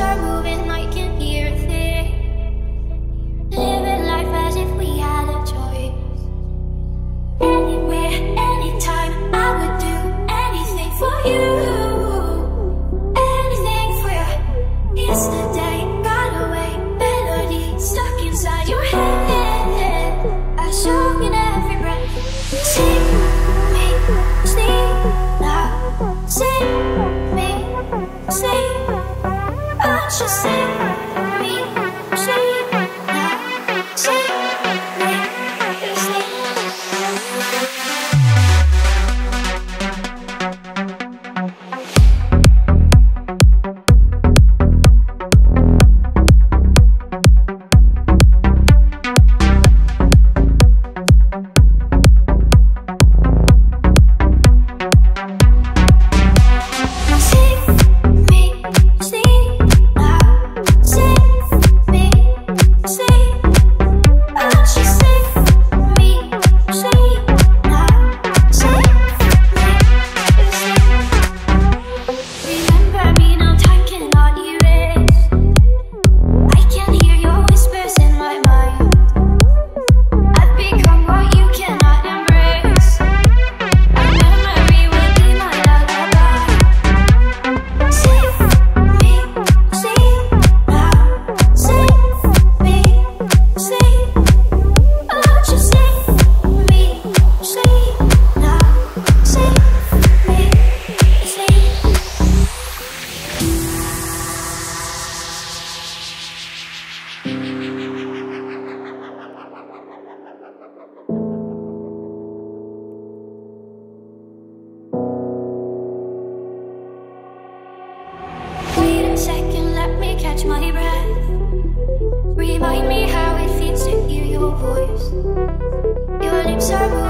are moving What you say, me, say. catch my breath. Remind me how it feels to hear your voice. Your lips are moving.